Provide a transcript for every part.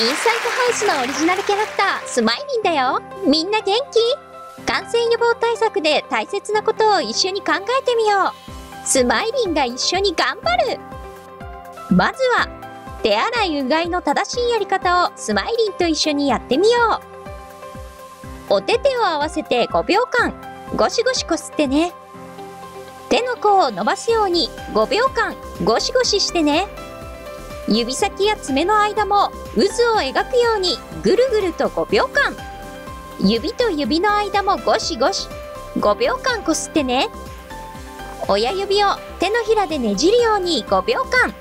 インサイトハウスのオリジナルキャラクター、スマイリンだよ。みんな元気？感染予防対策で大切なことを一緒に考えてみよう。スマイリンが一緒に頑張る。まずは、手洗いうがいの正しいやり方をスマイリンと一緒にやってみよう。お手手を合わせて5秒間、ゴシゴシこすってね。手の甲を伸ばすように5秒間ゴシゴシしてね。指先や爪の間も渦を描くようにぐるぐると5秒間。指と指の間もゴシゴシ5秒間こすってね。親指を手のひらでねじるように5秒間。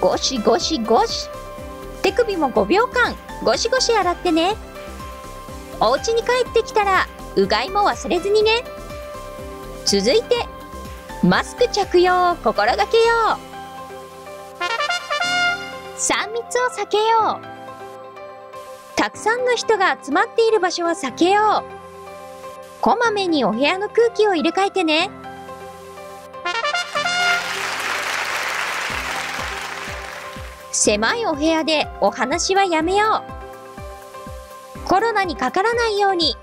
ゴシゴシゴシ。手首も5秒間ゴシゴシ洗ってね。お家に帰ってきたらうがいも忘れずにね。続いてマスク着用を心がけよう3密を避けよう。たくさんの人が集まっている場所は避けよう。こまめにお部屋の空気を入れ替えてね。狭いお部屋でお話はやめよう。コロナにかからないように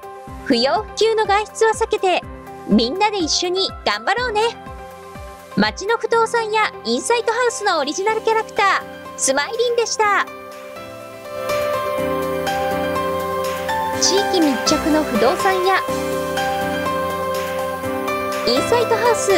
不要不急の外出は避けてみんなで一緒に頑張ろうね。街の不動産やインサイトハウスのオリジナルキャラクター。スマイリンでした。地域密着の不動産やインサイトハウス。